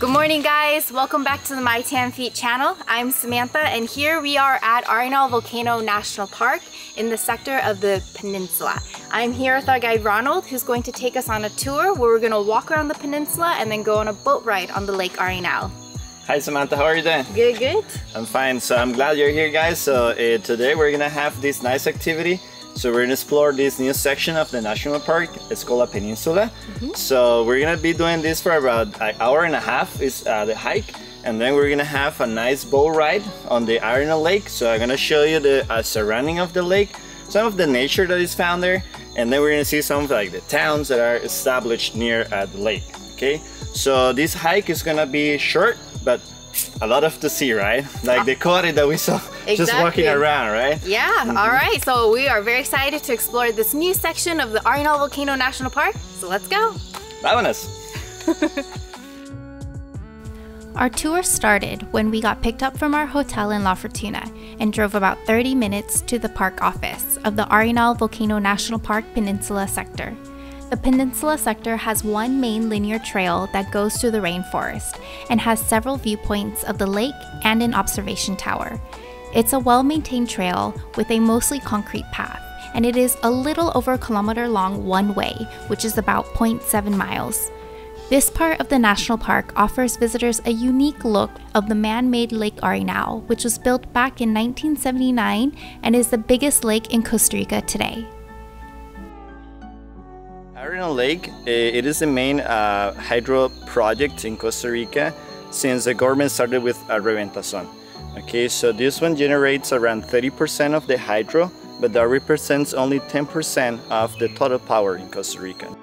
Good morning guys, welcome back to the Mytanfeet channel. I'm Samantha and here we are at Arenal Volcano National Park in the sector of the peninsula. I'm here with our guide Ronald who's going to take us on a tour where we're going to walk around the peninsula and then go on a boat ride on the Lake Arenal. Hi Samantha, how are you doing? Good, good. I'm fine, so I'm glad you're here guys. So uh, today we're gonna have this nice activity so we're gonna explore this new section of the national park. It's called a peninsula. Mm -hmm. So we're gonna be doing this for about an hour and a half is uh, the hike. And then we're gonna have a nice boat ride on the Arenal Lake. So I'm gonna show you the uh, surrounding of the lake, some of the nature that is found there. And then we're gonna see some of like the towns that are established near uh, the lake, okay? So this hike is gonna be short, but a lot of to see, right? Like the coati that we saw exactly. just walking around, right? Yeah, mm -hmm. all right. So we are very excited to explore this new section of the Arenal Volcano National Park. So let's go. Vámonos. Our tour started when we got picked up from our hotel in La Fortuna and drove about 30 minutes to the park office of the Arenal Volcano National Park Peninsula sector. The peninsula sector has one main linear trail that goes through the rainforest and has several viewpoints of the lake and an observation tower. It's a well maintained trail with a mostly concrete path, and it is a little over a kilometer long one way, which is about 0.7 miles. This part of the national park offers visitors a unique look of the man made Lake Arenal, which was built back in 1979 and is the biggest lake in Costa Rica today. Lake, eh, it is the main uh, hydro project in Costa Rica since the government started with a Reventazón. Okay, so this one generates around 30% of the hydro, but that represents only 10% of the total power in Costa Rica.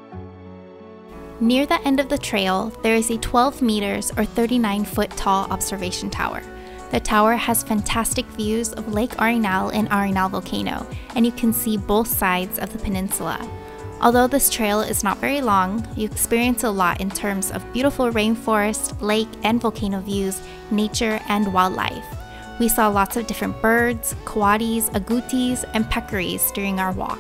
Near the end of the trail, there is a 12 meters or 39 foot tall observation tower. The tower has fantastic views of Lake Arenal and Arenal volcano, and you can see both sides of the peninsula. Although this trail is not very long, you experience a lot in terms of beautiful rainforest, lake, and volcano views, nature, and wildlife. We saw lots of different birds, coatis, agoutis, and peccaries during our walk.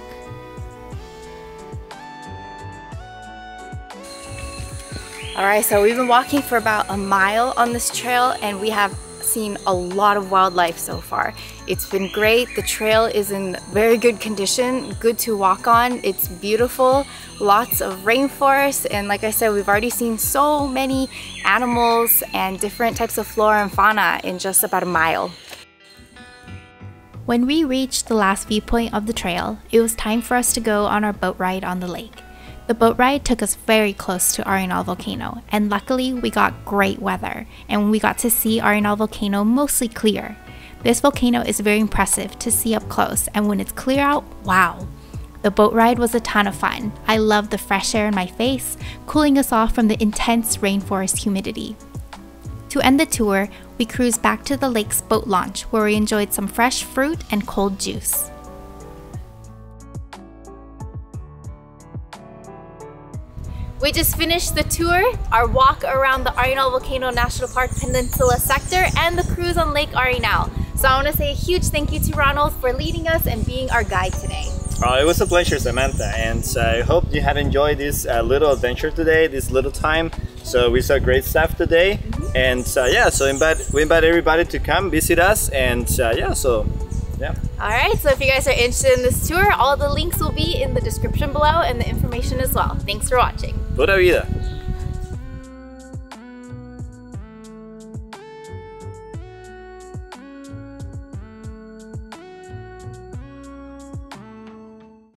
Alright, so we've been walking for about a mile on this trail and we have seen a lot of wildlife so far. It's been great. The trail is in very good condition, good to walk on. It's beautiful, lots of rainforest, and like I said, we've already seen so many animals and different types of flora and fauna in just about a mile. When we reached the last viewpoint of the trail, it was time for us to go on our boat ride on the lake. The boat ride took us very close to Arenal volcano, and luckily we got great weather, and we got to see Arenal volcano mostly clear. This volcano is very impressive to see up close, and when it's clear out, wow! The boat ride was a ton of fun. I loved the fresh air in my face, cooling us off from the intense rainforest humidity. To end the tour, we cruised back to the lake's boat launch where we enjoyed some fresh fruit and cold juice. We just finished the tour, our walk around the Arenal Volcano National Park Peninsula sector and the cruise on Lake Arenal. So I want to say a huge thank you to Ronald for leading us and being our guide today. Oh, it was a pleasure, Samantha, and uh, I hope you have enjoyed this uh, little adventure today, this little time. So we saw great stuff today, mm -hmm. and uh, yeah, so invite, we invite everybody to come visit us, and uh, yeah, so yeah. All right, so if you guys are interested in this tour, all the links will be in the description below and the information as well. Thanks for watching. dura vida.